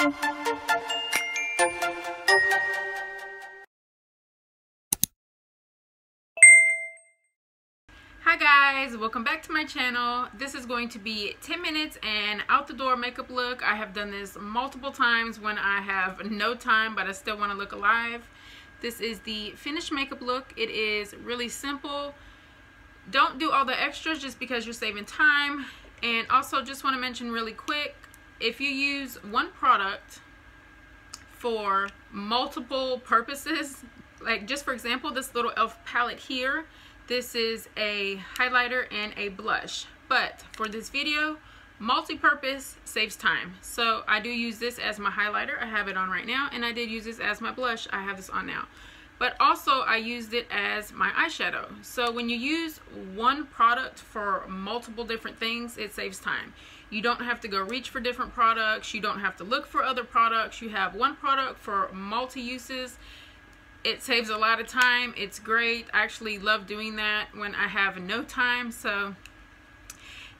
Hi guys, welcome back to my channel. This is going to be 10 minutes and out the door makeup look. I have done this multiple times when I have no time but I still want to look alive. This is the finished makeup look. It is really simple. Don't do all the extras just because you're saving time. And also just want to mention really quick, if you use one product for multiple purposes, like just for example, this little e.l.f. palette here, this is a highlighter and a blush. But for this video, multi-purpose saves time. So I do use this as my highlighter. I have it on right now. And I did use this as my blush. I have this on now. But also I used it as my eyeshadow. So when you use one product for multiple different things, it saves time. You don't have to go reach for different products. You don't have to look for other products. You have one product for multi-uses it saves a lot of time. It's great. I actually love doing that when I have no time. So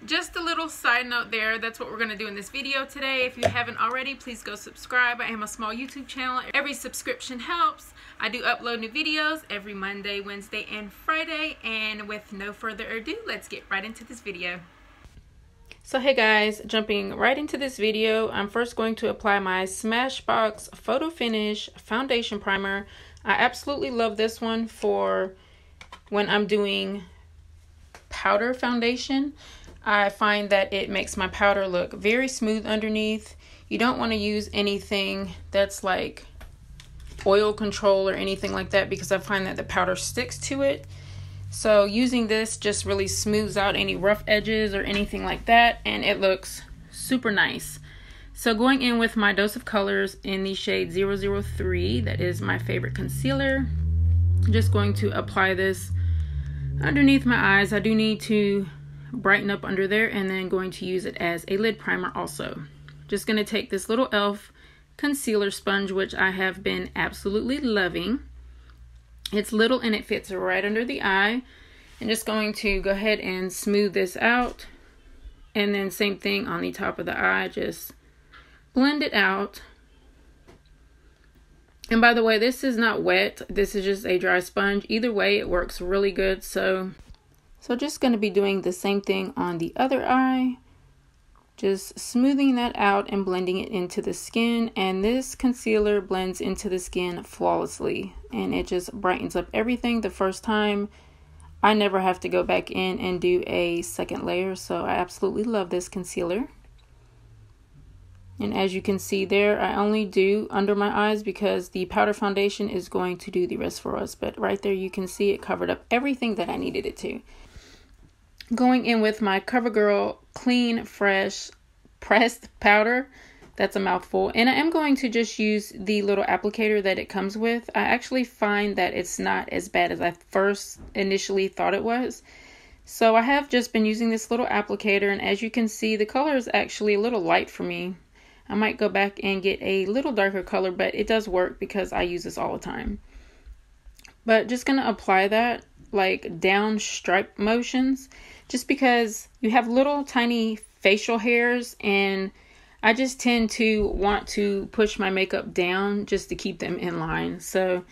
just a little side note there. That's what we're going to do in this video today. If you haven't already please go subscribe. I am a small YouTube channel. Every subscription helps. I do upload new videos every Monday Wednesday and Friday. And with no further ado let's get right into this video so hey guys, jumping right into this video, I'm first going to apply my Smashbox Photo Finish Foundation Primer I absolutely love this one for when I'm doing powder foundation. I find that it makes my powder look very smooth underneath. You don't want to use anything that's like oil control or anything like that because I find that the powder sticks to it. So using this just really smooths out any rough edges or anything like that and it looks super nice. So going in with my dose of colors in the shade 003, that is my favorite concealer. Just going to apply this underneath my eyes. I do need to brighten up under there and then going to use it as a lid primer also. Just going to take this little e.l.f. concealer sponge, which I have been absolutely loving. It's little and it fits right under the eye. And just going to go ahead and smooth this out. And then same thing on the top of the eye, just blend it out. And by the way, this is not wet. This is just a dry sponge. Either way, it works really good. So, so just going to be doing the same thing on the other eye. Just smoothing that out and blending it into the skin. And this concealer blends into the skin flawlessly. And it just brightens up everything the first time. I never have to go back in and do a second layer. So I absolutely love this concealer. And as you can see there, I only do under my eyes because the powder foundation is going to do the rest for us. But right there, you can see it covered up everything that I needed it to. Going in with my CoverGirl Clean Fresh Pressed Powder. That's a mouthful. And I am going to just use the little applicator that it comes with. I actually find that it's not as bad as I first initially thought it was. So I have just been using this little applicator and as you can see the color is actually a little light for me. I might go back and get a little darker color, but it does work because I use this all the time. But just going to apply that like down stripe motions just because you have little tiny facial hairs and I just tend to want to push my makeup down just to keep them in line. So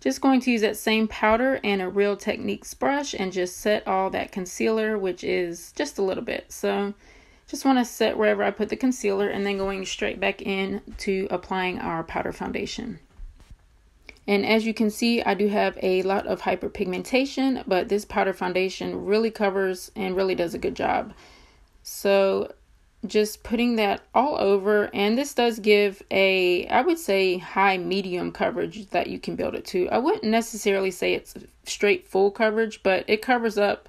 just going to use that same powder and a Real Techniques brush and just set all that concealer, which is just a little bit. So just want to set wherever I put the concealer and then going straight back in to applying our powder foundation. And as you can see, I do have a lot of hyperpigmentation, but this powder foundation really covers and really does a good job. So just putting that all over, and this does give a, I would say, high medium coverage that you can build it to. I wouldn't necessarily say it's straight full coverage, but it covers up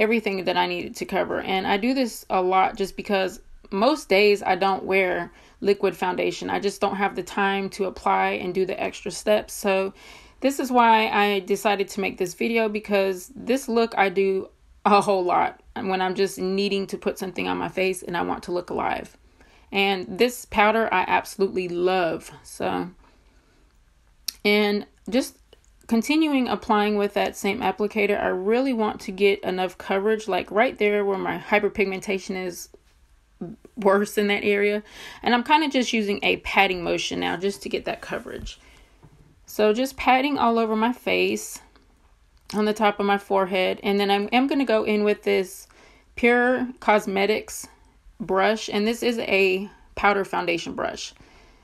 everything that I needed to cover. And I do this a lot just because most days I don't wear liquid foundation. I just don't have the time to apply and do the extra steps. So this is why I decided to make this video because this look I do a whole lot when I'm just needing to put something on my face and I want to look alive. And this powder I absolutely love. So and just continuing applying with that same applicator, I really want to get enough coverage, like right there where my hyperpigmentation is worse in that area. And I'm kind of just using a patting motion now just to get that coverage. So just patting all over my face on the top of my forehead. And then I'm, I'm going to go in with this Pure Cosmetics brush. And this is a powder foundation brush.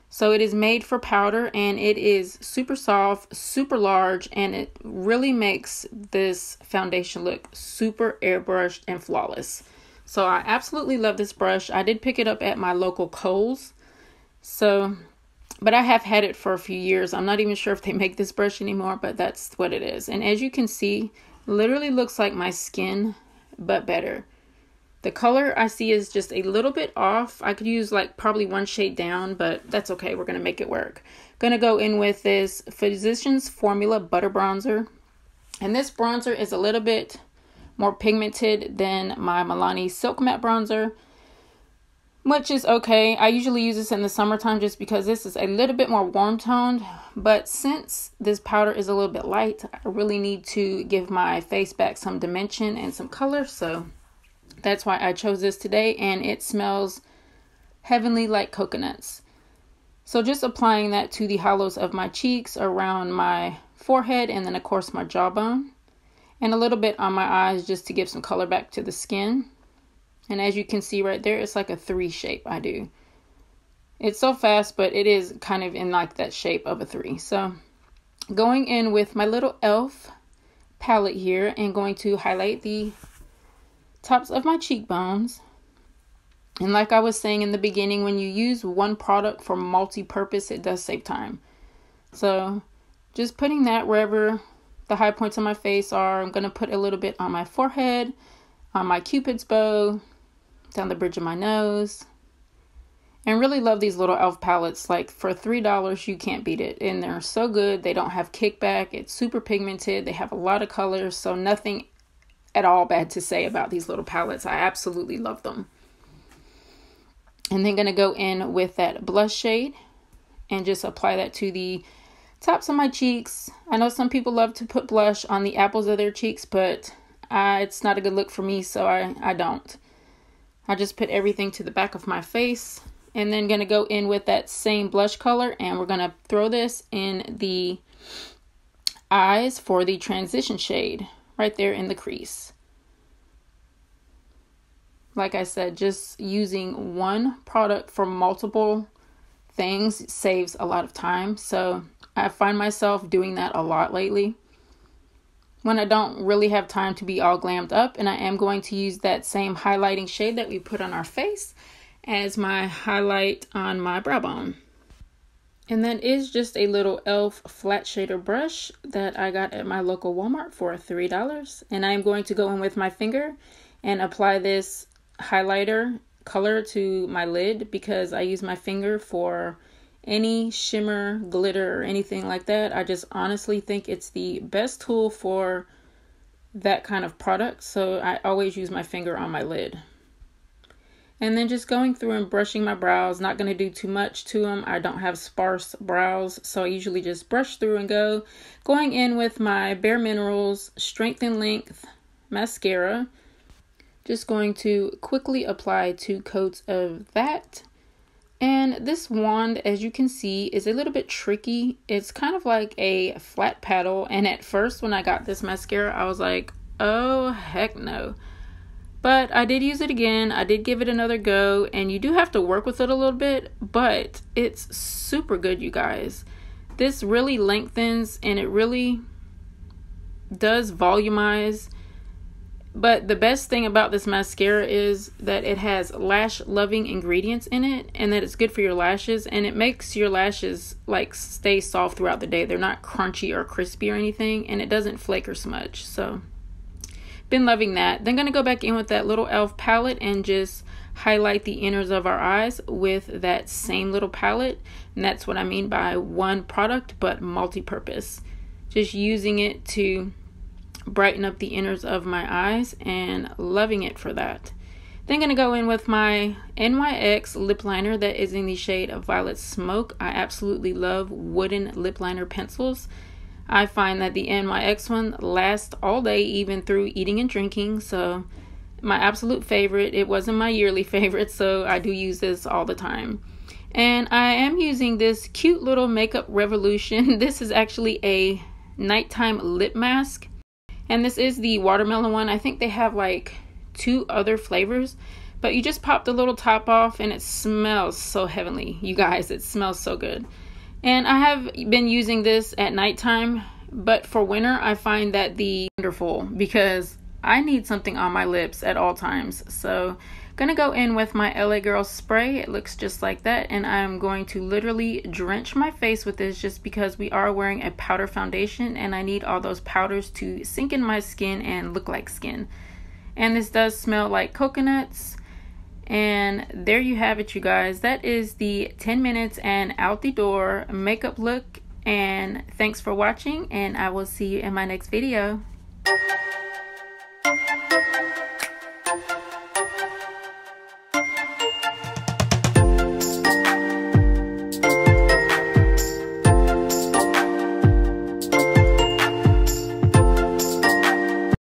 So it is made for powder and it is super soft, super large, and it really makes this foundation look super airbrushed and flawless. So I absolutely love this brush. I did pick it up at my local Kohl's. So, but I have had it for a few years. I'm not even sure if they make this brush anymore, but that's what it is. And as you can see, literally looks like my skin, but better. The color I see is just a little bit off. I could use like probably one shade down, but that's okay. We're going to make it work. Going to go in with this Physicians Formula Butter Bronzer. And this bronzer is a little bit more pigmented than my Milani Silk Matte Bronzer, which is okay. I usually use this in the summertime just because this is a little bit more warm toned. But since this powder is a little bit light, I really need to give my face back some dimension and some color. So that's why I chose this today, and it smells heavenly like coconuts. So just applying that to the hollows of my cheeks, around my forehead, and then of course my jawbone and a little bit on my eyes just to give some color back to the skin. And as you can see right there, it's like a three shape I do. It's so fast, but it is kind of in like that shape of a three. So going in with my little e.l.f. palette here and going to highlight the tops of my cheekbones. And like I was saying in the beginning, when you use one product for multi-purpose, it does save time. So just putting that wherever the high points on my face are I'm going to put a little bit on my forehead, on my cupid's bow, down the bridge of my nose. And really love these little e.l.f. palettes. Like for $3, you can't beat it. And they're so good. They don't have kickback. It's super pigmented. They have a lot of colors. So nothing at all bad to say about these little palettes. I absolutely love them. And then going to go in with that blush shade and just apply that to the tops on my cheeks. I know some people love to put blush on the apples of their cheeks, but it's not a good look for me, so I, I don't. I just put everything to the back of my face and then going to go in with that same blush color and we're going to throw this in the eyes for the transition shade right there in the crease. Like I said, just using one product for multiple things saves a lot of time. So I find myself doing that a lot lately. When I don't really have time to be all glammed up, and I am going to use that same highlighting shade that we put on our face as my highlight on my brow bone. And that is just a little e.l.f. flat shader brush that I got at my local Walmart for $3. And I am going to go in with my finger and apply this highlighter color to my lid because I use my finger for any shimmer, glitter, or anything like that. I just honestly think it's the best tool for that kind of product. So I always use my finger on my lid. And then just going through and brushing my brows, not going to do too much to them. I don't have sparse brows, so I usually just brush through and go. Going in with my Bare Minerals Strength and Length Mascara. Just going to quickly apply two coats of that. And this wand, as you can see, is a little bit tricky. It's kind of like a flat paddle. And at first, when I got this mascara, I was like, oh, heck no. But I did use it again. I did give it another go. And you do have to work with it a little bit. But it's super good, you guys. This really lengthens and it really does volumize but the best thing about this mascara is that it has lash loving ingredients in it and that it's good for your lashes and it makes your lashes like stay soft throughout the day. They're not crunchy or crispy or anything and it doesn't flake or smudge. So been loving that. Then going to go back in with that little e.l.f. palette and just highlight the inners of our eyes with that same little palette. And that's what I mean by one product but multi-purpose. Just using it to brighten up the inners of my eyes and loving it for that. Then going to go in with my NYX lip liner that is in the shade of Violet Smoke. I absolutely love wooden lip liner pencils. I find that the NYX one lasts all day even through eating and drinking. So my absolute favorite. It wasn't my yearly favorite, so I do use this all the time. And I am using this cute little Makeup Revolution. This is actually a nighttime lip mask. And this is the watermelon one. I think they have like two other flavors. But you just pop the little top off and it smells so heavenly. You guys, it smells so good. And I have been using this at nighttime. But for winter, I find that the wonderful because I need something on my lips at all times. So gonna go in with my LA Girl spray. It looks just like that. And I'm going to literally drench my face with this just because we are wearing a powder foundation and I need all those powders to sink in my skin and look like skin. And this does smell like coconuts. And there you have it, you guys. That is the 10 minutes and out the door makeup look. And thanks for watching, and I will see you in my next video.